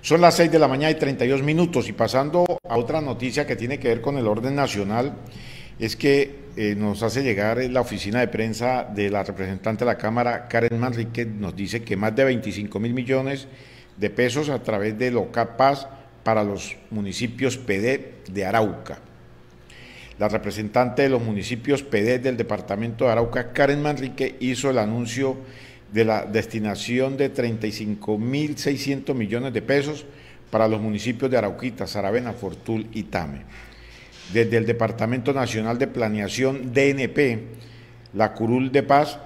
Son las 6 de la mañana y 32 minutos y pasando a otra noticia que tiene que ver con el orden nacional, es que eh, nos hace llegar la oficina de prensa de la representante de la Cámara, Karen Manrique, nos dice que más de 25 mil millones de pesos a través de Locapaz para los municipios PD de Arauca. La representante de los municipios PD del departamento de Arauca, Karen Manrique, hizo el anuncio de la destinación de 35.600 millones de pesos para los municipios de Arauquita, Saravena, Fortul y Tame. Desde el Departamento Nacional de Planeación, DNP, la Curul de Paz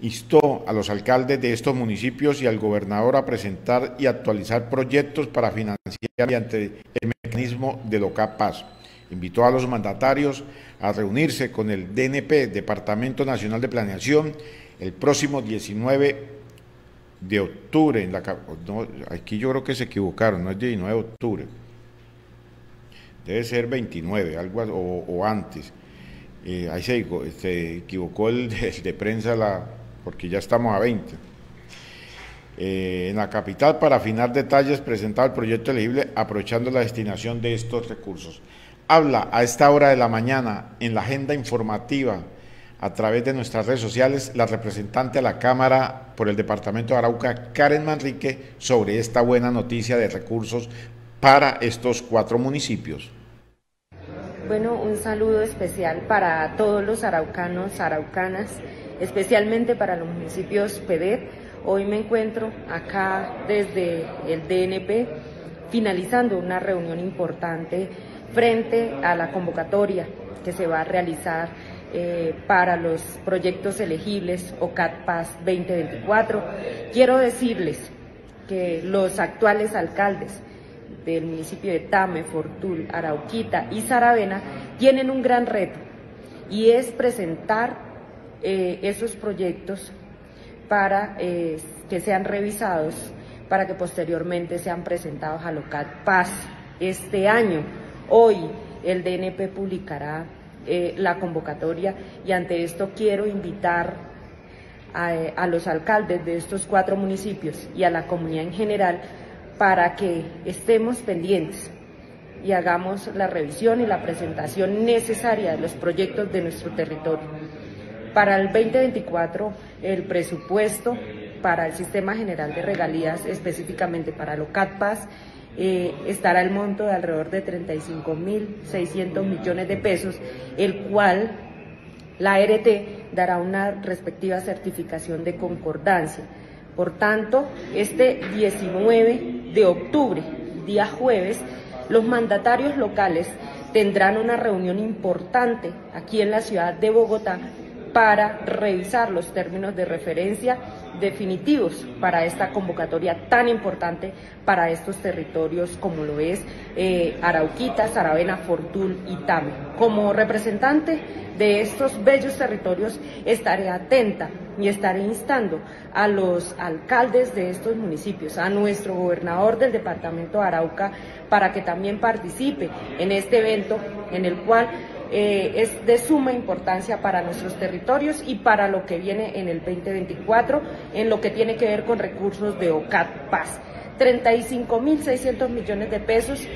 instó a los alcaldes de estos municipios y al gobernador a presentar y actualizar proyectos para financiar mediante el mecanismo de LOCAP Paz. Invitó a los mandatarios a reunirse con el DNP, Departamento Nacional de Planeación, el próximo 19 de octubre, aquí yo creo que se equivocaron, no es 19 de octubre, debe ser 29, algo o, antes. Eh, ahí se, se, equivocó el de, prensa, la, porque ya estamos a 20. Eh, en la capital para afinar detalles presentado el proyecto elegible aprovechando la destinación de estos recursos. Habla a esta hora de la mañana en la agenda informativa a través de nuestras redes sociales la representante a la Cámara por el Departamento de Arauca, Karen Manrique, sobre esta buena noticia de recursos para estos cuatro municipios. Bueno, un saludo especial para todos los araucanos, araucanas, especialmente para los municipios PEDET. Hoy me encuentro acá desde el DNP finalizando una reunión importante frente a la convocatoria que se va a realizar eh, para los proyectos elegibles OCAT Paz 2024. Quiero decirles que los actuales alcaldes del municipio de Tame, Fortul, Arauquita y Saravena tienen un gran reto y es presentar eh, esos proyectos para eh, que sean revisados para que posteriormente sean presentados a LOCAT Paz este año. Hoy el DNP publicará eh, la convocatoria y ante esto quiero invitar a, a los alcaldes de estos cuatro municipios y a la comunidad en general para que estemos pendientes y hagamos la revisión y la presentación necesaria de los proyectos de nuestro territorio. Para el 2024, el presupuesto para el Sistema General de Regalías, específicamente para LOCATPAS, eh, estará el monto de alrededor de 35.600 millones de pesos, el cual la RT dará una respectiva certificación de concordancia. Por tanto, este 19 de octubre, día jueves, los mandatarios locales tendrán una reunión importante aquí en la ciudad de Bogotá para revisar los términos de referencia definitivos para esta convocatoria tan importante para estos territorios como lo es eh, Arauquita, Saravena, Fortul y Tame. Como representante de estos bellos territorios estaré atenta y estaré instando a los alcaldes de estos municipios, a nuestro gobernador del departamento de Arauca, para que también participe en este evento en el cual eh, es de suma importancia para nuestros territorios y para lo que viene en el 2024 en lo que tiene que ver con recursos de OCAT Paz. 35.600 millones de pesos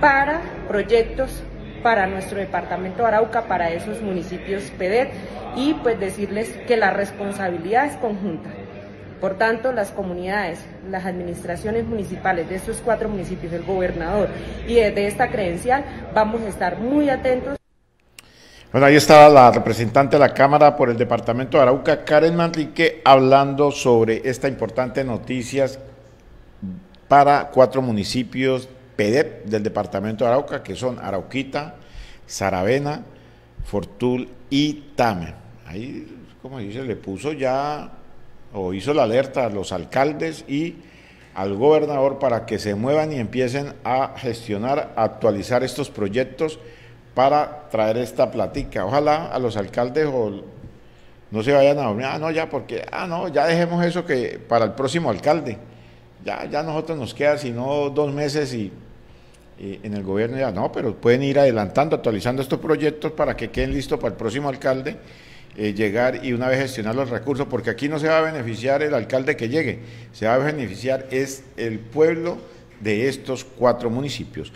para proyectos para nuestro departamento de Arauca, para esos municipios PEDET y pues decirles que la responsabilidad es conjunta. Por tanto, las comunidades, las administraciones municipales de estos cuatro municipios, el gobernador y desde esta credencial vamos a estar muy atentos. Bueno, ahí estaba la representante de la Cámara por el Departamento de Arauca, Karen Manrique, hablando sobre esta importante noticia para cuatro municipios PEDEP del Departamento de Arauca, que son Arauquita, Saravena, Fortul y Tame. Ahí, como dice, le puso ya o hizo la alerta a los alcaldes y al gobernador para que se muevan y empiecen a gestionar, a actualizar estos proyectos para traer esta platica. Ojalá a los alcaldes o no se vayan a dormir, ah, no, ya, porque, ah, no, ya dejemos eso que para el próximo alcalde. Ya, ya nosotros nos queda sino dos meses y, en el gobierno ya no, pero pueden ir adelantando, actualizando estos proyectos para que queden listos para el próximo alcalde eh, llegar y una vez gestionar los recursos, porque aquí no se va a beneficiar el alcalde que llegue, se va a beneficiar es el pueblo de estos cuatro municipios.